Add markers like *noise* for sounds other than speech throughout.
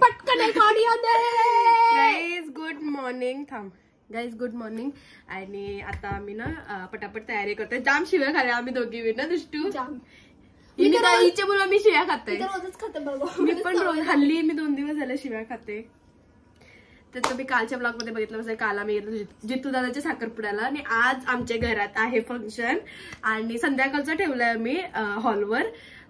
पटकन एक ऑडिओ दे. गाईज गुड मॉर्निंग थांब. गाईज गुड मॉर्निंग आणि आता आम्ही ना पटापट तयारी करतोय. जाम शिव्या खाल्या आम्ही दोघी बी ना दुष्टू? जाम. हिच्या मुलं मी शिव्या खाते मी रोजच खाते बाबा मी पण रोज हल्ली मी दोन दिवस झाले शिव्या खाते. तर तुम्ही कालच्या ब्लॉगमध्ये बघितलं असेल काल आम्ही गेलो जितू दादाच्या साखरपुड्याला. आणि आज आमच्या घरात आहे फंक्शन आणि संध्याकाळचं ठेवलंय आम्ही हॉलवर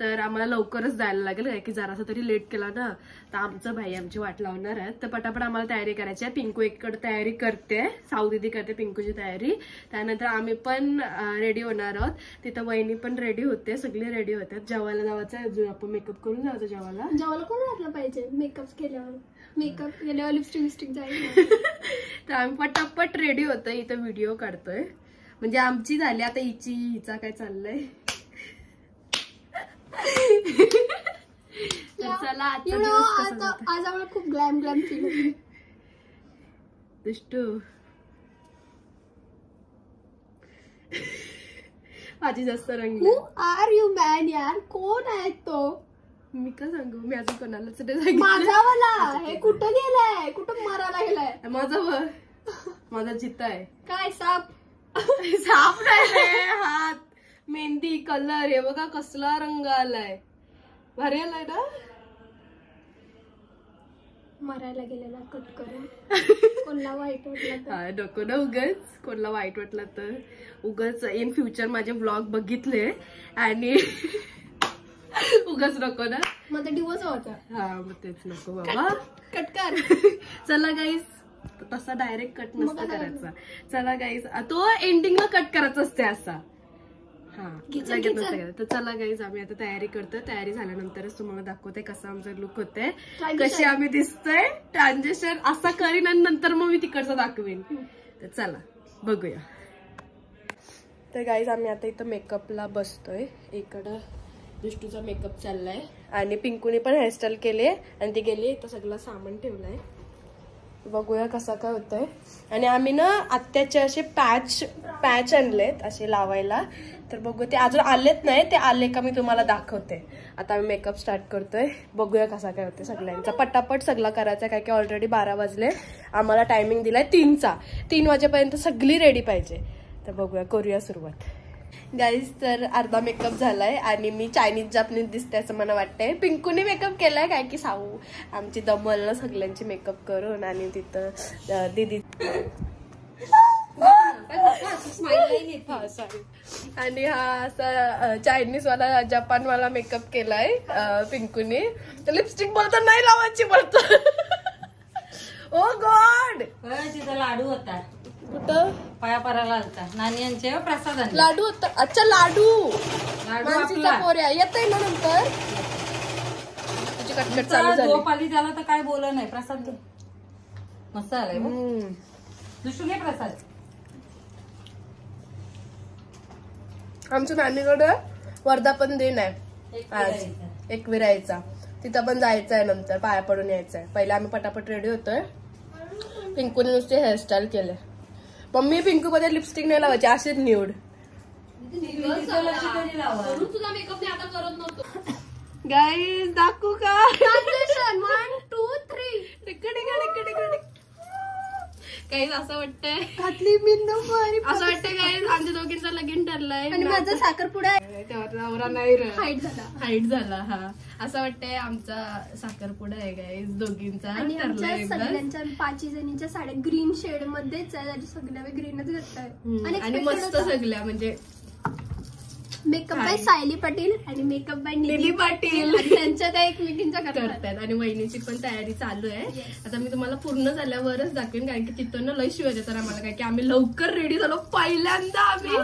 तर आम्हाला लवकरच जायला लागेल काय की जरासा तरी लेट केला ना. तर आमचं भाई आमची वाट लावणार आहे तर पटापट आम्हाला तयारी करायची आहे. पिंकू एककडे तयारी करते. साऊ दिदी करते पिंकूची तयारी. त्यानंतर आम्ही पण रेडी होणार आहोत. तिथं वहिनी पण रेडी होते. सगळे रेडी होतात जेवायला आहे. अजून आपण मेकअप करून जायचं जेवायला. जेवायला कोण घातलं पाहिजे? मेकअप केल्यावर. मेकअप केल्यावर लिपस्टिक विस्टिक जाईल. *laughs* तर आम्ही पटापट रेडी होतोय. इथं व्हिडिओ काढतोय. म्हणजे आमची झाली. आता हिची हिचा काय चाललंय? चला आजचा दिवस कसा? आज आम्हाला खूप ग्लॅम ग्लॅम होते दुष्टू. माझी जास्त रंग हु आर यू मॅन यार? कोण आहे तो? मी का सांगू? मी अजून कोणालाच नाही सांगितलं माझा वाला. हे कुठं गेलाय? कुठं मरायला गेलाय? माझा व माझा चित्ता आहे काय साप? साप नाही रे, हात. मेहंदी कलर हे बघा कसला रंग आलाय. भारी आलाय ना? मरायला गेलेला कट करून. *laughs* कोणला वाईट वाटलं हा नको ना उगच. कोणाला वाईट वाटलं तर? उगच इन फ्युचर माझे ब्लॉग बघितले आणि *laughs* उगच नको ना? मग ते होता हा मग तेच नको बाबा. कट कर. *laughs* चला गाईस तसा डायरेक्ट कट नसता करायचा. चला गाईस तो एंडिंगला कट करायचा असते असा. लगेच. तर चला गाईज आम्ही आता तयारी करतोय. तयारी झाल्यानंतरच तुम्हाला दाखवते कसं आमचं लुक होतंय. Transition. कशी आम्ही दिसतोय. ट्रान्झेक्शन असा करीन आणि नंतर मग मी तिकडचं दाखवेन. तर चला बघूया. तर गाईज आम्ही आता इथं मेकअपला बसतोय. इकडं दुष्टूचा मेकअप चाललाय. आणि पिंकूने पण हेअरस्टाईल केली आणि ती गेली इथं सगळं सामान ठेवलंय. बघूया कसा काय होतंय. आणि आम्ही ना आत्याचे असे पॅच पॅच आणलेत असे लावायला. तर बघू ते अजून आलेत नाही ते आले का मी तुम्हाला दाखवते. आता आम्ही मेकअप स्टार्ट करतोय. बघूया कसा काय होते सगळ्यांचा. पटापट सगळा करायचा काय की ऑलरेडी बारा वाजले. आम्हाला टायमिंग दिलाय तीनचा. तीन वाजेपर्यंत सगळी रेडी पाहिजे. तर बघूया करूया सुरुवात. गाईज तर अर्धा मेकअप झालाय आणि मी चायनीज जापनीज दिसते असं मला वाटतंय. पिंकूने मेकअप केलाय काय की साऊ? आमची दमल ना सगळ्यांची मेकअप करून आणि तिथं दीदी सॉरी आणि हा असा चायनीज वाला जपान वाला मेकअप केलाय पिंकूने लिपस्टिक बोलतो नाही लावायची बोलतो. *laughs* ओ गॉड होय, तिथं लाडू होता कुठं? पाया पराला नानी प्रसाद आणले. लाडू होता अच्छा लाडू. लाडू मानसीचा आपला. पोऱ्या येत आहे ना नंतर? तुझी कटकट चालू नुसता झाली. झोप आली त्याला तर काय बोल नाही. प्रसाद घे मस्त आलाय बघ. हम्म. घे प्रसाद. आमच्या नानीकडे वर्धापन दिन आहे. एक आज. एक विरायचा. तिथं पण जायचं आहे नंतर. पाया पडून यायचंय. पहिले आम्ही पटापट रेडी होतोय. पिंकूने नुसते हेअरस्टाईल केले मम्मी पिंकू मध्ये लिपस्टिक नाही लावायची तरी लावा. तुझा मेकअप आता करत नव्हतो. *laughs* गाईज दाखवू का? काही असं वाटतंय. घातली मारी असं वाटतंय काय आमच्या दोघींचं लगीन ठरलंय. आणि माझा साखरपुडा नवरा नाही हाईट झाला. हाईट झाला हा. असं वाटतंय आमचा साखरपुडा आहे काय दोघींचा. आणि आमच्या सगळ्यांच्या पाची जणींच्या साड्या ग्रीन शेड मध्येच आहे. सगळ्या ग्रीनच घातलाय. आणि मस्त सगळ्या म्हणजे मेकअप बाय सायली पाटील आणि मेकअप बाय निधी पाटील त्यांच्या त्या एकमेकींच्या करतात. आणि वहिनीची पण तयारी चालू आहे. आता मी तुम्हाला पूर्ण झाल्यावरच दाखवेन कारण की तिथं ना लय शिवाय देतात आम्हाला. काय की आम्ही लवकर रेडी झालो पहिल्यांदा आम्ही.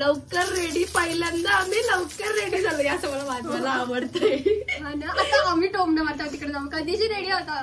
लवकर रेडी पहिल्यांदा आम्ही लवकर रेडी झालो असं मला वाचवायला आवडतंय. ना? आता आम्ही टोमणं मारतो तिकडे जाऊ कधीची रेडी होता?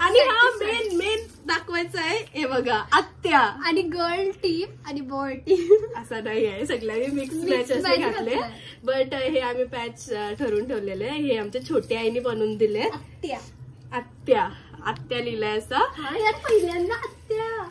आणि हा. मेन मेन दाखवायचा आहे हे बघा आत्या. आणि गर्ल टीम आणि बॉय टीम असं नाही आहे सगळ्यांनी मिक्स मॅच असे घातले. बट हे आम्ही पॅच ठरवून ठेवलेले. हे आमच्या छोट्या आईने बनवून दिले आत्या. आत्या. आत्या लिहिलंय असं. हा पहिल्यांदा आत्या.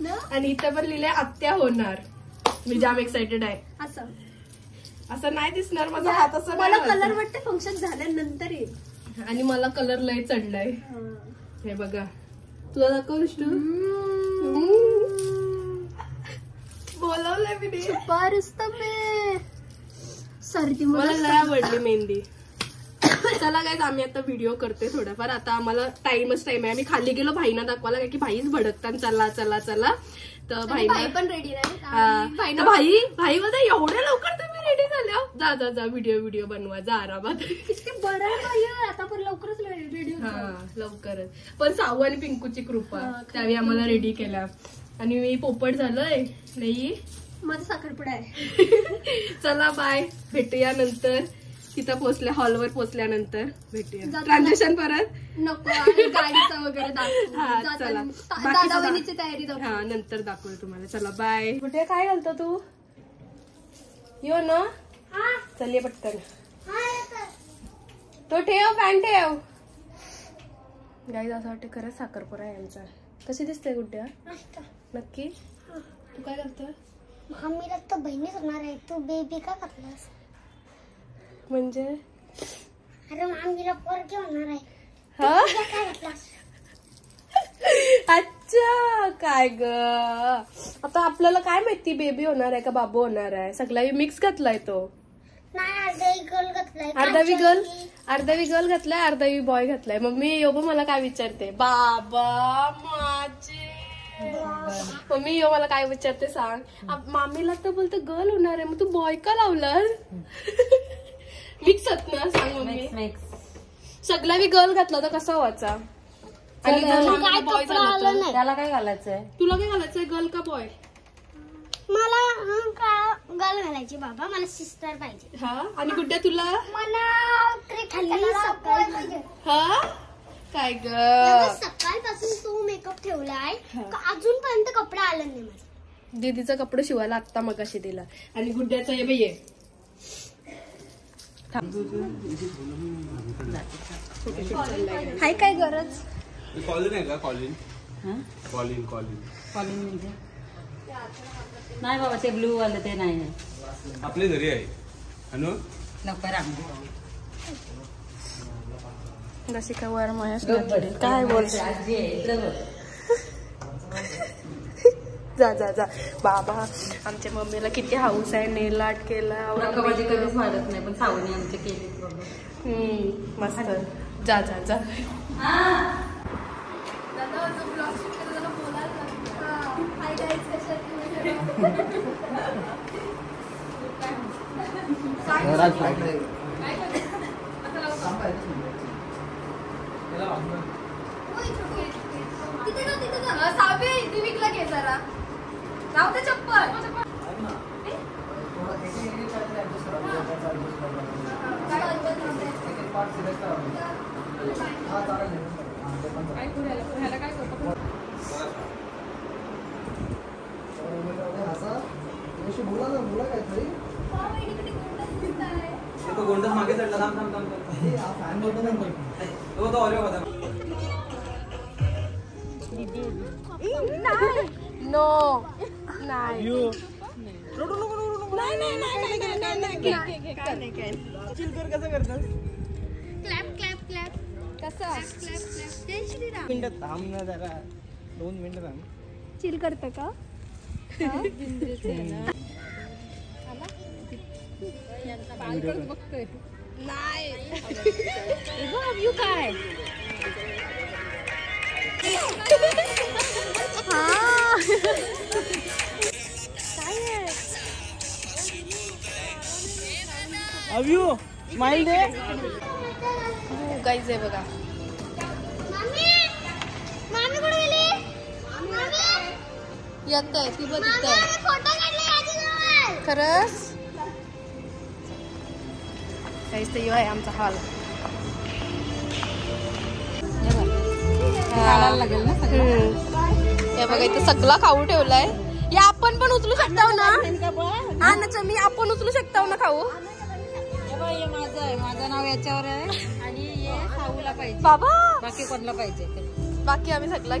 ना? आणि इथं पण लिहिलंय आत्या होणार. मी जाम एक्साइटेड आहे. असं. असं नाही दिसणार माझा. हात असं मला कलर. वाटतं. फंक्शन झाल्यानंतर येईल. आणि मला कलर लय चढलाय. हे. बघा. तुला दाखव विष्णू बोलवलंय मी सर्दी मला लय आवडली मेहंदी. चला काय आम्ही आता व्हिडिओ करते थोडाफार. आता आम्हाला टाइमच टाइम आहे. आम्ही खाली गेलो भाईना दाखवायला काय की भाईच भडकताना चला चला चला. तर भाई पण रेडी नाही. हा. भाई भाई बोलता एवढ्या लवकर तुम्ही रेडी झाल्या जा जा जा व्हिडिओ व्हिडिओ बनवा जा आरामात. आता पण लवकरच रेडी हा लवकरच. पण साऊ आणि पिंकूची कृपा. हा, त्यावेळी आम्हाला रेडी केल्या. आणि मी पोपट झालोय. नाही? माझा साखरपुडा आहे. *laughs* चला बाय भेटूया नंतर. तिथं पोचल्या हॉलवर पोचल्यानंतर भेटूया. ट्रान्झॅक्शन परत? नको गाडीचं वगैरे. *laughs* हा, चला. तयारी. हा नंतर दाखवू तुम्हाला. चला बाय कुठे? काय घालतो तू? यो ना. चल ये पटकन. तो ठेव पॅन ठेव. गाईज असं वाटतं खरंच साखरपुरा आहे आमचा. कशी दिसते गुड्ड्या? नक्की? तू काय करतोय मम्मीला तर बहिणीच होणार आहे. तू बेबी का करलास म्हणजे? अरे पोरगी होणार आहे. हा? काय अच्छा काय ग? आता आपल्याला काय माहिती बेबी होणार आहे का बाबू होणार आहे? सगळा मिक्स घातलाय तो. नाही गर्ल घातलाय. अर्धावी गर्ल अर्धावी गर्ल घातलाय अर्धावी बॉय घातलाय? मम्मी यो मला काय विचारते? बाबा माझे. मम्मी यो मला काय विचारते सांग? मामीला तर बोलते गर्ल होणार आहे. मग तू बॉय का लावलास? मिक्स होत ना सांग मम्मी. मिक्स मिक्स सगळा मी गर्ल घातला तर कसा व्हायचा? आणि जर मामीला boy झाला तर? त्याला काय घालायचंय? तुला काय घालायचंय गर्ल का बॉय मला हं, का गर्ल घालायची बाबा. मला सिस्टर पाहिजे. हा? आणि गुड्ड्या तुला? मला सकाळी पाहिजे. हा? काय ग? सकाळपासून तू मेकअप ठेवलाय का अजूनपर्यंत कपडा आला नाही माझा दीदीचा कपडे शिवायला आत्ता मगाशी दिला. आणि गुड्ड्याचा हे बाई हाय काय गरज? कॉलिन आहे का कॉलिन? हा? Colin Colin. कॉलिंग म्हणजे? नाही बाबा ते ब्लू वाले ते नाही आहे. आपल्या घरी आहे. अनु? लवकर. जशी काय वर महेश काय बोल आजी आहे, इकडं बघ. जा जा जा. बाबा आमच्या मम्मीला किती हाऊस आहे नेल आर्ट केला कधीच वाढत नाही पण सावनी आमचे केली मस्त. जा जा जा. तिथे जा, तिथे इथे विकला घे जरा. राहू दे चप्पल. तो गोंडस मागे चढला. थांब थांब थांब तो तो ऑलिव्ह होता नो नाही. Clap clap clap. कसा? क्लॅप क्लॅप जय श्रीराम. मिनिटं थांब ना जरा. दोन मिनिटं थांब. चिल करतं का? *laughs* काय *laughs* अव्यू स्माइल दे. गाईज आहे बघा. मम्मी मम्मी कुठे गेली? मम्मी येत आहे. ती बघ आहे. खरंच? काहीच ते आहे आमचा हॉल हे बघ. घालायला लागेल ना सगळं. हे बघा इथे सगळा खाऊ ठेवलाय. या आपण पण उचलू शकता ना? हा ना चमी आपण उचलू शकता ना खाऊ? आहे. माझं नाव याच्यावर आहे. आणि हे साऊला पाहिजे. बाबा! बाकी कोणाला पाहिजे बाकी आम्ही सगळा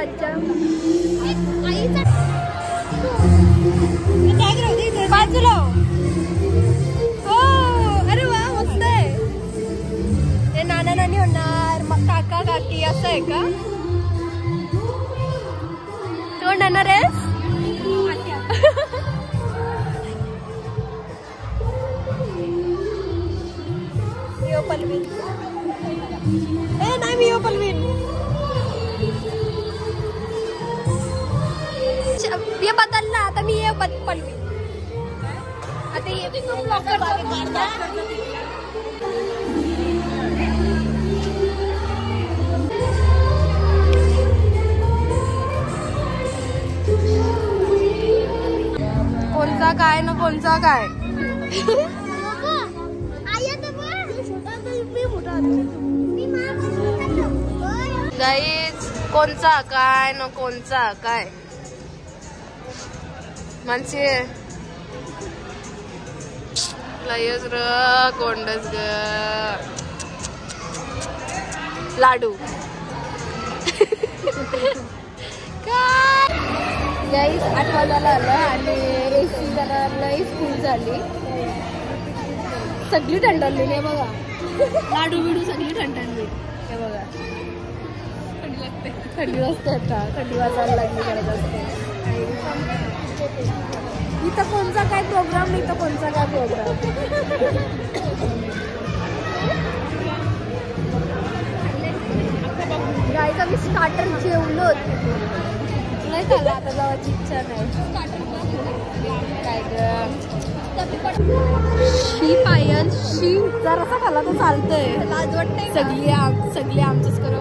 आणि आमच्या काय ना कोणचा काय? आई कोणचा काय ना कोणचा काय? माणसे लयच र कोंडच ग. लाडू. *laughs* काय? गाईज आठ वाजायला आलं आणि एसी जरा लई फुल झाली. सगळी थंडवली नाही बघा. लाडू बिडू सगळी थंडवली हे बघा. थंडी वाजते. आता. थंडी वाजायला लागली करत असते. इथं कोणचा काय प्रोग्राम इथं कोणचा काय प्रोग्राम गायचा मी स्टार्टर जेवलो नाही खाल्ला आता इच्छा नाही. काय शी पायल शी जरासा खाला तर चालतंय. लाज वाटते सगळी आम सगळी आमचंच करा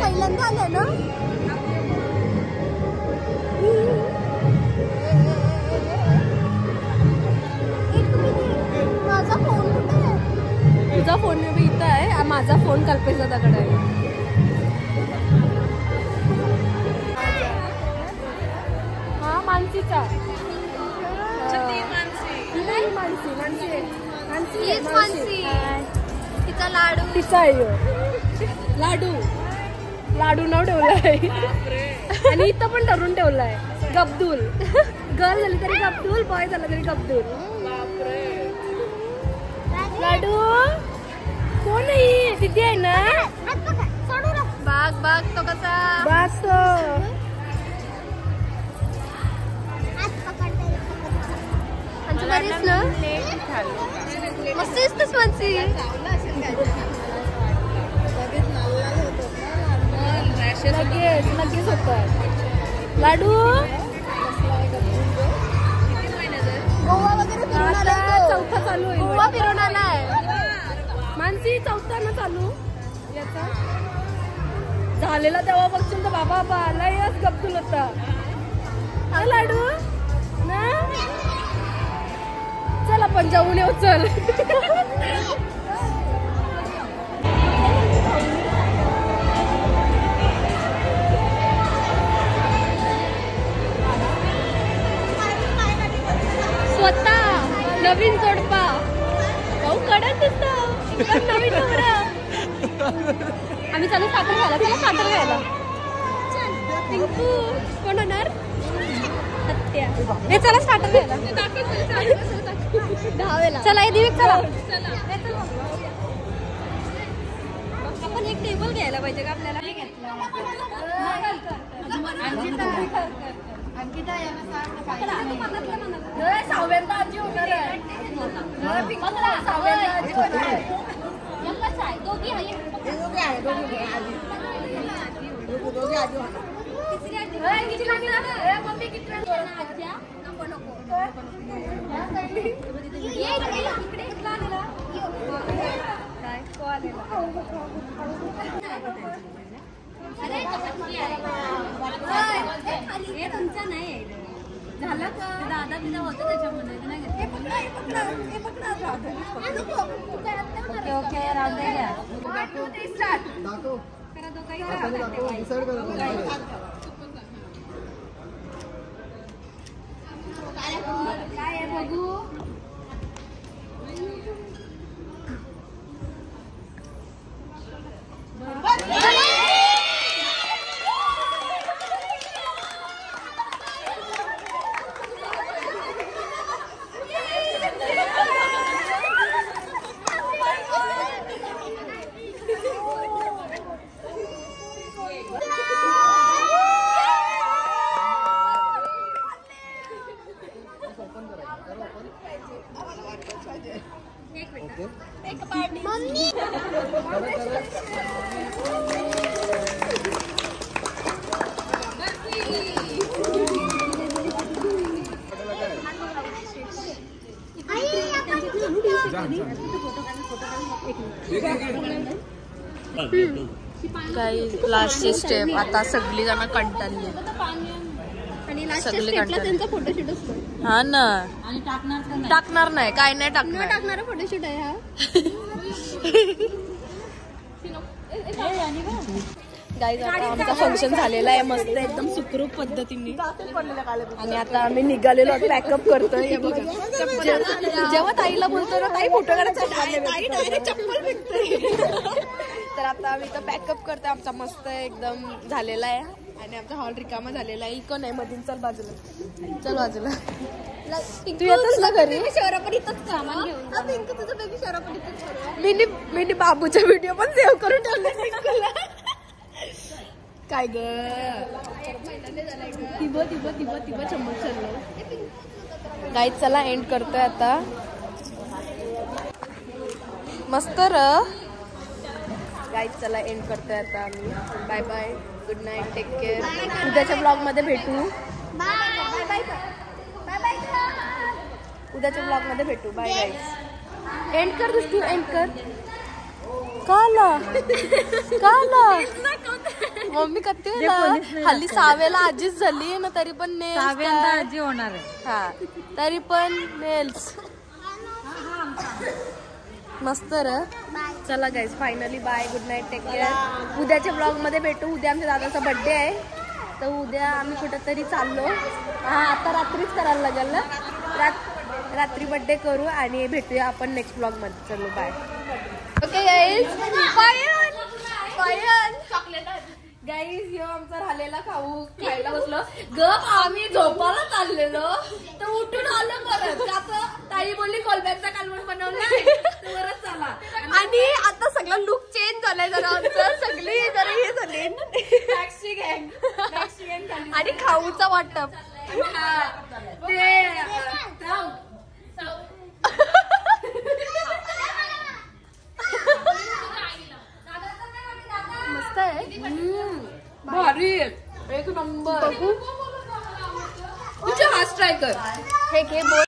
पहिल्यांदा आलं ना? माझा फोन कुठे आहे? तुझा फोन मी इथं आहे माझा फोन कल्पेशा दादाकडे आहे. हा मानसीचा. नाही मानसी. मानसी. मानसी तिचा लाडू. तिचा आहे. लाडू. लाडू नाव ठेवलंय. आणि इथं पण ठरवून ठेवलंय. गब्दूल गर्ल झाली तरी गब्दूल बॉय झाला तरी गब्दूल लाडू. कोण नाही तिथे आहे ना. बाग बाग तो कसा? पकड. आमची बरीच ना? मस्त दिसतच मानसी. लगेच लगेच होत लाडू? गोवा वगैरे चौथा चालू आहे. गोवा फिरून आलाय. मानसी चौथा ना चालू? याचा? झालेला तेव्हा बघशील तर बाबा बाबा आलायच गप्तूल होता. हा लाडू? ना? चल आपण जाऊन येऊ चल. *laughs* नवीन जोडपा भाऊ कडक दिसत. एकदम नवीन नवरा आम्ही चालू साखर घ्यायला चला साखर घ्यायला थँक्यू कोण होणार? हत्या. हे चला स्टार्टर घ्यायला दहावेला. चला हे दिवे चला. आपण एक टेबल घ्यायला पाहिजे का आपल्याला? सहाव्यांदा आजी होणार आहे सहाव्यांदा आजी होणार आहे होय, किती लागणार? ए, मम्मी किती लागणार? हे तुमचा नाही आहे झालं का? दादा बिदा होतं त्याच्यामध्ये ते नाही ओके ओके राहू दे घ्या. काय आहे बघू मम्मी आई, आपण काही लास्टची स्टेप आता सगळी जण कंटाळली आणि लास्ट सगळे स्टेपला कंटाळले. त्यांचा फोटोशूट असतो. हा ना. आणि टाकणार का नाही? टाकणार नाही. काय नाही टाकणार. टाकणारा फोटोशूट आहे हा. *laughs* गाईज आता आमचा फंक्शन झालेला आहे मस्त एकदम सुखरूप पद्धतीने. आणि आता आम्ही निघालेलो पॅकअप करतोय हे जेव्हा ताईला बोलतो ना ताई फोटो काढायचा चप्पल तर आता आम्ही इथं पॅकअप करतोय आमचा मस्त एकदम झालेला आहे. आणि आमचा हॉल रिकामा झालेला आहे. इकन आहे मधून चल बाजूला. चल बाजूला. तू येतच ना घरी? शहरापण इथंच कामान घेऊन पिंकू तुझं बेबी शहरापण इथंच मिनी मिनी बाबूचा व्हिडिओ पण सेव्ह करून ठेवले. काय ग? तिब तिब तिब तिब चम्मच चाललो गाईत चला एंड करतोय आता. मस्त र. गाईत चला एंड करतोय आता आम्ही. Bye bye good night take care उद्याच्या ब्लॉगमध्ये भेटू. उद्याच्या ब्लॉगमध्ये भेटू. बाय गाईज एंड कर दुसरी एंड कर. काला. काला. मम्मी कधी हल्ली सहाव्याला आजीच झाली ना तरी पण नेल्स आजी होणार आहे. हा तरी पण नेल्स मस्त र. चला guys finally bye good night take care उद्याच्या ब्लॉगमध्ये भेटू. उद्या आमच्या दादाचा बर्थडे आहे. तर उद्या आम्ही कुठेतरी चाललो. हा आता रात्रीच करायला लागेल ना? रात रात्री बर्थडे करू आणि भेटूया आपण नेक्स्ट ब्लॉगमध्ये. चलो bye okay guys Payal Payal guys ह्यो आमचा राहिलेला खाऊ खायला बसलो. गप आम्ही झोपायला चाललेलो. तर उठून आलो परत. का तर ताई बोलली कोलब्याचा कालवण बनवलाय. तर परत चला. आणि आता सगळा लुक चेंज झालाय जरा आमचं. सगळी जरा हे झाले टॅक्सी गँग आणि खाऊचा वाटप. हा. ते थांब. मस्त आहे भारी एक नंबर. तुझ्या हाच ट्राय कर. हे घे बोल.